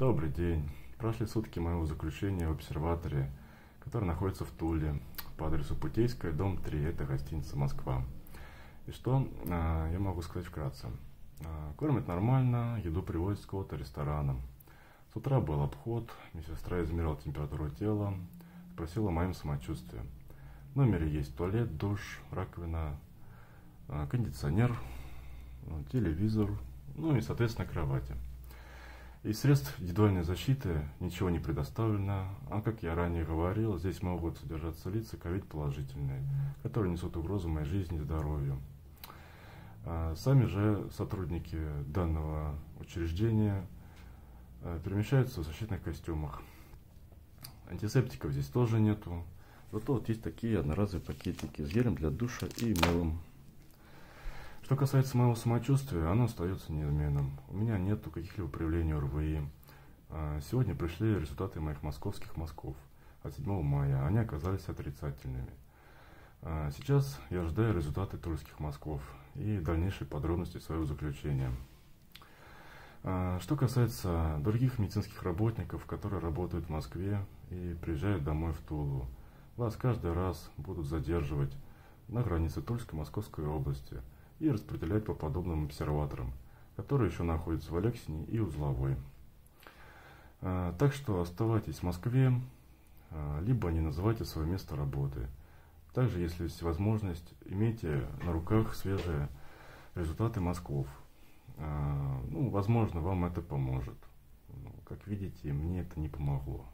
Добрый день. Прошли сутки моего заключения в обсерваторе, который находится в Туле, по адресу Путейская, дом 3, это гостиница Москва. И что э, я могу сказать вкратце? Э, кормят нормально, еду привозят с какого-то ресторана. С утра был обход, медсестра измерила температуру тела, спросила о моем самочувствии. В номере есть туалет, душ, раковина, э, кондиционер, телевизор, ну и, соответственно, кровати. Из средств индивидуальной защиты ничего не предоставлено, а как я ранее говорил, здесь могут содержаться лица ковид-положительные, которые несут угрозу моей жизни и здоровью. А сами же сотрудники данного учреждения э, перемещаются в защитных костюмах. Антисептиков здесь тоже нету, зато вот есть такие одноразовые пакетики с гелем для душа и мылом. Что касается моего самочувствия, оно остается неизменным. У меня нет каких-либо проявлений ОРВИ. А, сегодня пришли результаты моих московских мазков от 7 мая. Они оказались отрицательными. А, сейчас я ожидаю результаты тульских мазков и дальнейшие подробности своего заключения. А, что касается других медицинских работников, которые работают в Москве и приезжают домой в Тулу, вас каждый раз будут задерживать на границе Тульской Московской области – и распределять по подобным обсерваторам, которые еще находятся в Алексине и Узловой. А, так что оставайтесь в Москве, а, либо не называйте свое место работы. Также, если есть возможность, имейте на руках свежие результаты Москвов. А, ну, возможно, вам это поможет. Ну, как видите, мне это не помогло.